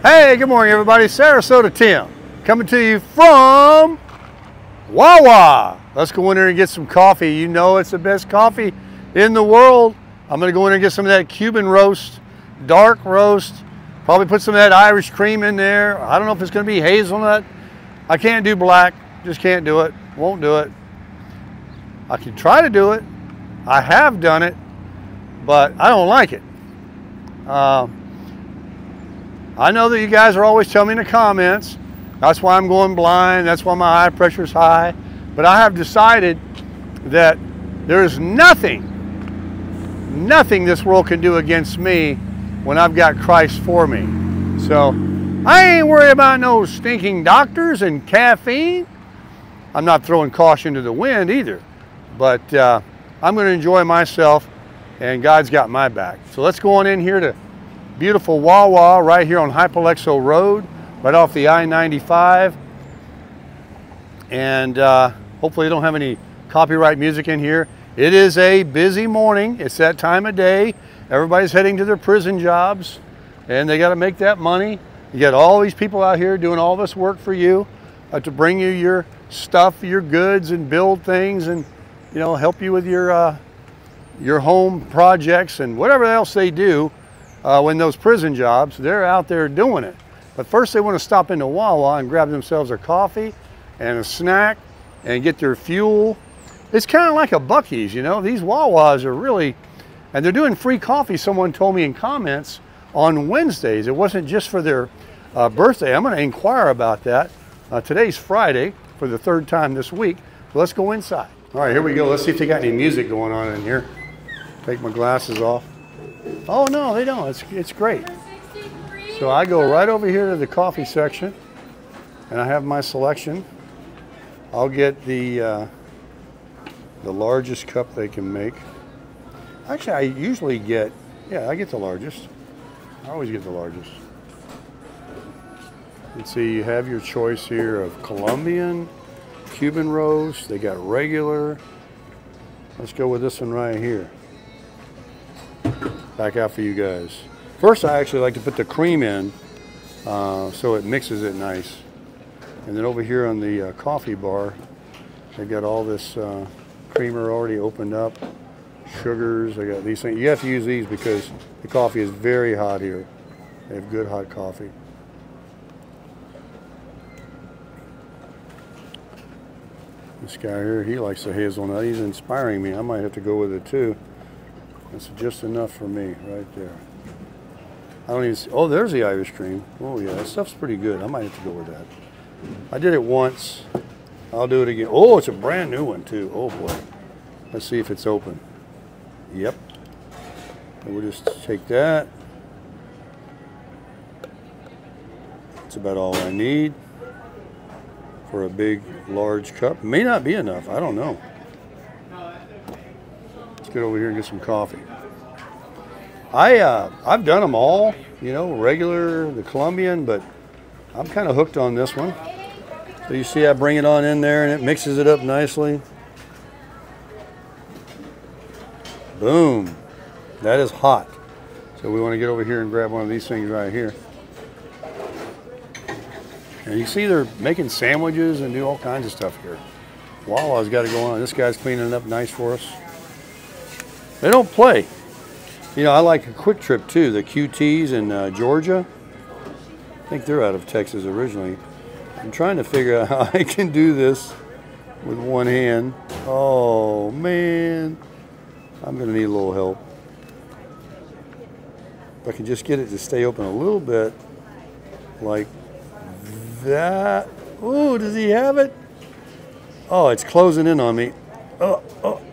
Hey, good morning, everybody. Sarasota Tim coming to you from Wawa. Let's go in there and get some coffee. You know it's the best coffee in the world. I'm going to go in there and get some of that Cuban roast, dark roast. Probably put some of that Irish cream in there. I don't know if it's going to be hazelnut. I can't do black. Just can't do it. Won't do it. I can try to do it. I have done it, but I don't like it. Uh, I know that you guys are always telling me in the comments. That's why I'm going blind. That's why my eye pressure is high. But I have decided that there is nothing, nothing this world can do against me when I've got Christ for me. So I ain't worried about no stinking doctors and caffeine. I'm not throwing caution to the wind either. But uh, I'm going to enjoy myself and God's got my back. So let's go on in here to Beautiful Wawa right here on Hypoluxo Road, right off the I-95. And uh, hopefully you don't have any copyright music in here. It is a busy morning. It's that time of day. Everybody's heading to their prison jobs and they got to make that money. You got all these people out here doing all this work for you uh, to bring you your stuff, your goods and build things and, you know, help you with your, uh, your home projects and whatever else they do uh, when those prison jobs, they're out there doing it. But first they want to stop into Wawa and grab themselves a coffee and a snack and get their fuel. It's kind of like a Buc-ee's, you know. These Wawas are really, and they're doing free coffee, someone told me in comments, on Wednesdays. It wasn't just for their uh, birthday. I'm going to inquire about that. Uh, today's Friday for the third time this week. So let's go inside. All right, here we go. Let's see if they got any music going on in here. Take my glasses off. Oh no, they don't. It's it's great. So I go right over here to the coffee section, and I have my selection. I'll get the uh, the largest cup they can make. Actually, I usually get yeah, I get the largest. I always get the largest. Let's see, you have your choice here of Colombian, Cuban roast. They got regular. Let's go with this one right here back out for you guys. First, I actually like to put the cream in uh, so it mixes it nice. And then over here on the uh, coffee bar, they've got all this uh, creamer already opened up, sugars, I got these things. You have to use these because the coffee is very hot here. They have good hot coffee. This guy here, he likes the hazelnut. He's inspiring me. I might have to go with it too. That's just enough for me right there. I don't even see, oh, there's the Irish cream. Oh yeah, that stuff's pretty good. I might have to go with that. I did it once. I'll do it again. Oh, it's a brand new one too. Oh boy. Let's see if it's open. Yep. And we'll just take that. That's about all I need for a big, large cup. May not be enough. I don't know. Let's get over here and get some coffee. I uh, I've done them all, you know, regular, the Colombian, but I'm kind of hooked on this one. So you see, I bring it on in there and it mixes it up nicely. Boom, that is hot. So we want to get over here and grab one of these things right here. And you see they're making sandwiches and do all kinds of stuff here. Wawa's got to go on. This guy's cleaning it up nice for us. They don't play. You know, I like a QuikTrip too, the QTs in uh, Georgia. I think they're out of Texas originally. I'm trying to figure out how I can do this with one hand. Oh man, I'm gonna need a little help. If I can just get it to stay open a little bit, like that. Ooh, does he have it? Oh, it's closing in on me. Oh, oh, oh.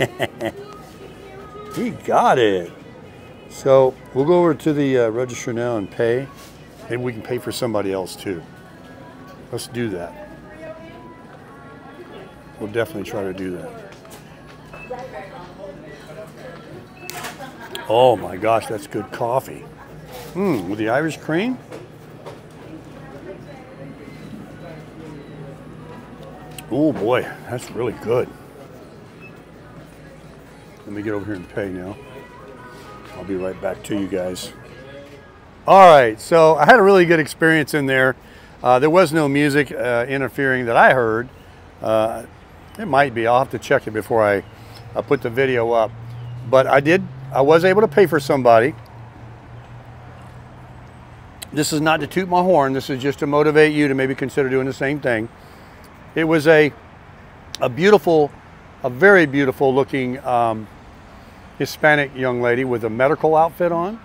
he got it. So we'll go over to the uh, register now and pay. Maybe we can pay for somebody else too. Let's do that. We'll definitely try to do that. Oh my gosh, that's good coffee. Mmm, with the Irish cream? Oh boy, that's really good. Let me get over here and pay now. I'll be right back to you guys. All right, so I had a really good experience in there. Uh, there was no music uh, interfering that I heard. Uh, it might be. I'll have to check it before I, I put the video up. But I did. I was able to pay for somebody. This is not to toot my horn. This is just to motivate you to maybe consider doing the same thing. It was a, a beautiful, a very beautiful looking um, Hispanic young lady with a medical outfit on.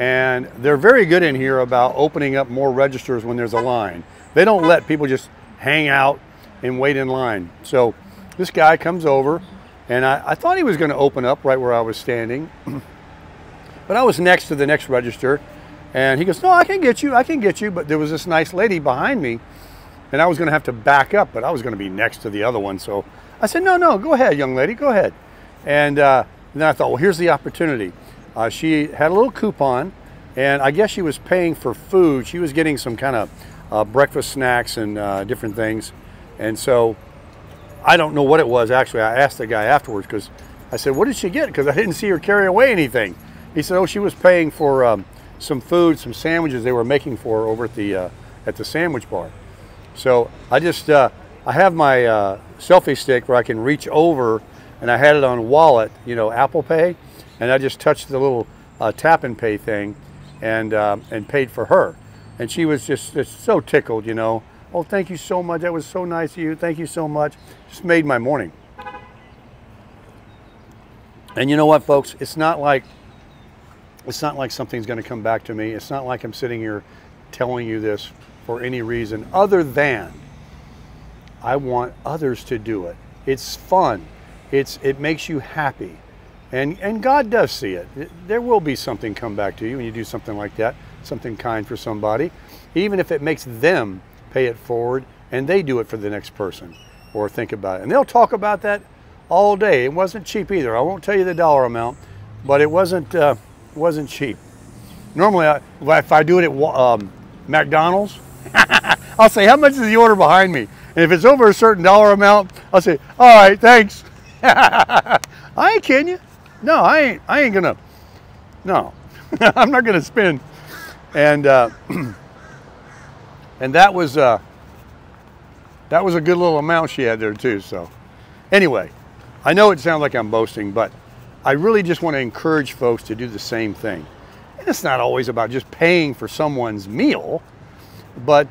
And they're very good in here about opening up more registers when there's a line. They don't let people just hang out and wait in line. So this guy comes over and I, I thought he was going to open up right where I was standing. but I was next to the next register and he goes, no, I can get you, I can get you. But there was this nice lady behind me and I was going to have to back up, but I was going to be next to the other one. So I said, no, no, go ahead, young lady, go ahead. And, uh, then I thought, well, here's the opportunity. Uh, she had a little coupon, and I guess she was paying for food. She was getting some kind of uh, breakfast snacks and uh, different things. And so I don't know what it was actually. I asked the guy afterwards because I said, what did she get? Because I didn't see her carry away anything. He said, oh, she was paying for um, some food, some sandwiches they were making for her over at the, uh, at the sandwich bar. So I just, uh, I have my uh, selfie stick where I can reach over and I had it on wallet, you know, Apple Pay, and I just touched the little uh, tap and pay thing, and uh, and paid for her, and she was just, just so tickled, you know. Oh, thank you so much. That was so nice of you. Thank you so much. Just made my morning. And you know what, folks? It's not like it's not like something's going to come back to me. It's not like I'm sitting here telling you this for any reason other than I want others to do it. It's fun. It's, it makes you happy. And, and God does see it. There will be something come back to you when you do something like that, something kind for somebody, even if it makes them pay it forward and they do it for the next person or think about it. And they'll talk about that all day. It wasn't cheap either. I won't tell you the dollar amount, but it wasn't, uh, wasn't cheap. Normally, I, if I do it at um, McDonald's, I'll say, how much is the order behind me? And if it's over a certain dollar amount, I'll say, all right, thanks. I ain't kidding you. No, I ain't. I ain't gonna. No, I'm not gonna spin. And uh, and that was uh, that was a good little amount she had there too. So anyway, I know it sounds like I'm boasting, but I really just want to encourage folks to do the same thing. And it's not always about just paying for someone's meal, but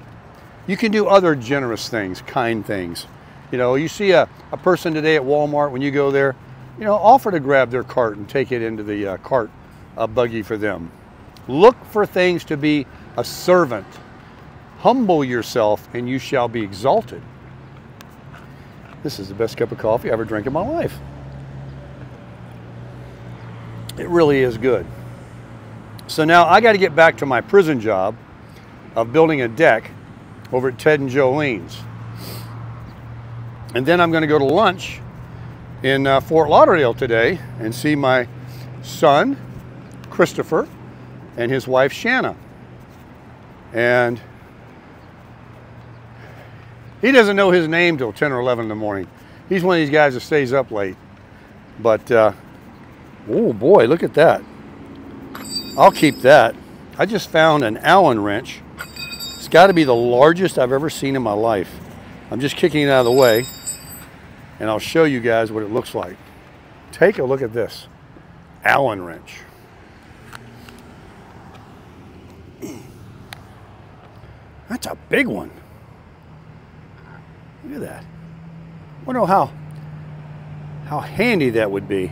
you can do other generous things, kind things. You know, you see a, a person today at Walmart when you go there, you know, offer to grab their cart and take it into the uh, cart uh, buggy for them. Look for things to be a servant. Humble yourself and you shall be exalted. This is the best cup of coffee I ever drank in my life. It really is good. So now I got to get back to my prison job of building a deck over at Ted and Jolene's. And then I'm going to go to lunch in uh, Fort Lauderdale today and see my son, Christopher, and his wife, Shanna. And he doesn't know his name till 10 or 11 in the morning. He's one of these guys that stays up late. But, uh, oh boy, look at that. I'll keep that. I just found an Allen wrench. It's got to be the largest I've ever seen in my life. I'm just kicking it out of the way and I'll show you guys what it looks like. Take a look at this Allen wrench. That's a big one. Look at that. I wonder how how handy that would be.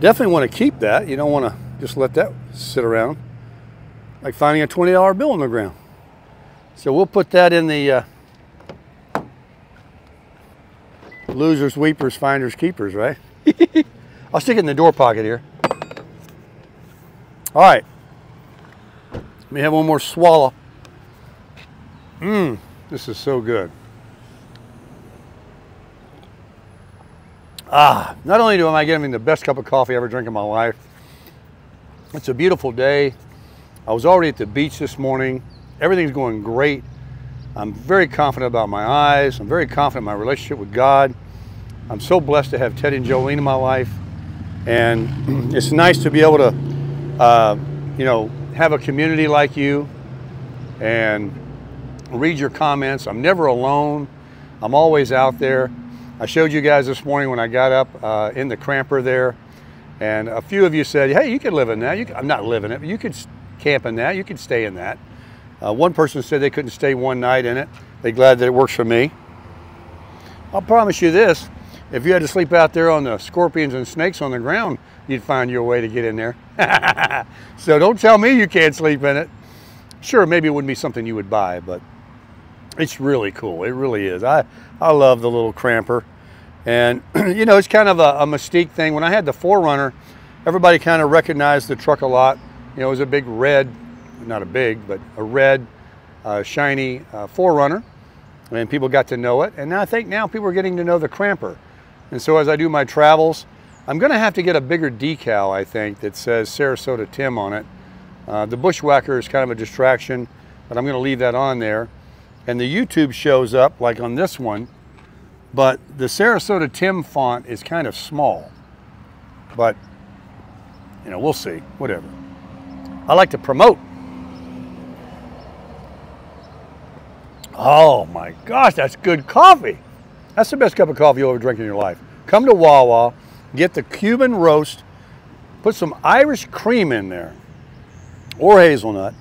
Definitely want to keep that. You don't want to just let that sit around. Like finding a $20 bill on the ground. So we'll put that in the uh, Losers, weepers, finders, keepers, right? I'll stick it in the door pocket here. All right. Let me have one more swallow. Mmm, this is so good. Ah, not only do I getting the best cup of coffee I ever drink in my life, it's a beautiful day. I was already at the beach this morning. Everything's going great. I'm very confident about my eyes. I'm very confident in my relationship with God. I'm so blessed to have Ted and Jolene in my life. And it's nice to be able to, uh, you know, have a community like you and read your comments. I'm never alone. I'm always out there. I showed you guys this morning when I got up uh, in the cramper there, and a few of you said, hey, you could live in that. Could, I'm not living it, but you could camp in that. You could stay in that. Uh, one person said they couldn't stay one night in it. They're glad that it works for me. I'll promise you this, if you had to sleep out there on the scorpions and snakes on the ground, you'd find your way to get in there. so don't tell me you can't sleep in it. Sure, maybe it wouldn't be something you would buy, but it's really cool. It really is. I, I love the little cramper. And, you know, it's kind of a, a mystique thing. When I had the 4Runner, everybody kind of recognized the truck a lot. You know, it was a big red, not a big, but a red, uh, shiny uh, 4Runner. And people got to know it. And I think now people are getting to know the cramper. And so as I do my travels, I'm going to have to get a bigger decal, I think, that says Sarasota Tim on it. Uh, the Bushwhacker is kind of a distraction, but I'm going to leave that on there. And the YouTube shows up, like on this one, but the Sarasota Tim font is kind of small. But, you know, we'll see, whatever. I like to promote. Oh my gosh, that's good coffee. That's the best cup of coffee you'll ever drink in your life. Come to Wawa, get the Cuban roast, put some Irish cream in there, or hazelnut,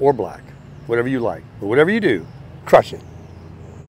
or black, whatever you like. But whatever you do, crush it.